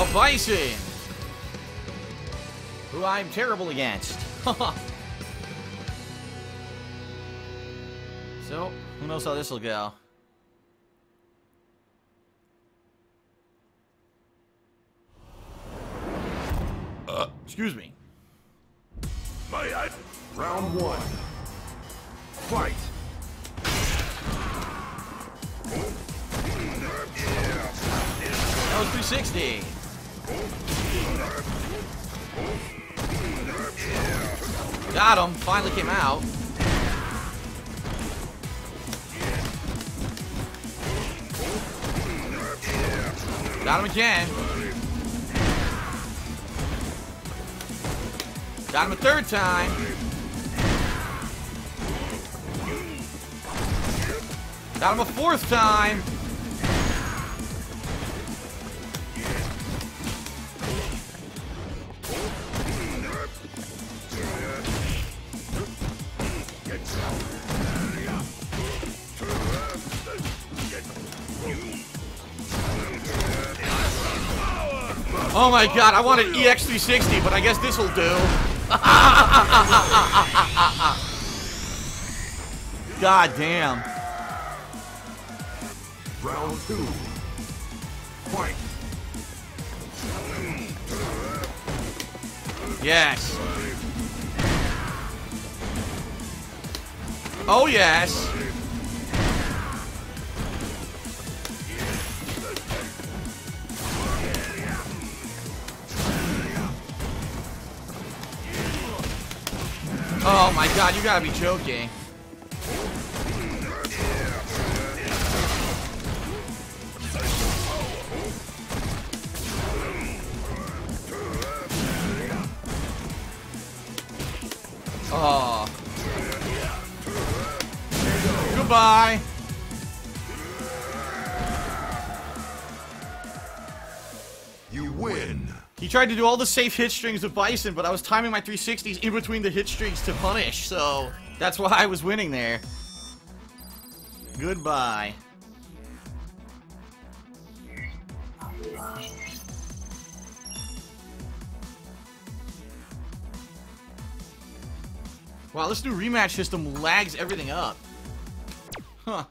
A Bison! Who I'm terrible against. so, who knows how this will go. Uh, excuse me. My, I, round one. Fight. That was 360. Got him. Finally came out. Got him again. Got him a third time. Got him a fourth time. Oh my god, I wanted EX360, but I guess this'll do. god damn. Round two. Fight. Yes. Oh yes. Oh my god, you gotta be joking. Oh. Goodbye. You win. He tried to do all the safe hit strings with Bison, but I was timing my 360s in between the hit strings to punish, so that's why I was winning there. Goodbye. Wow, this new rematch system lags everything up. Huh.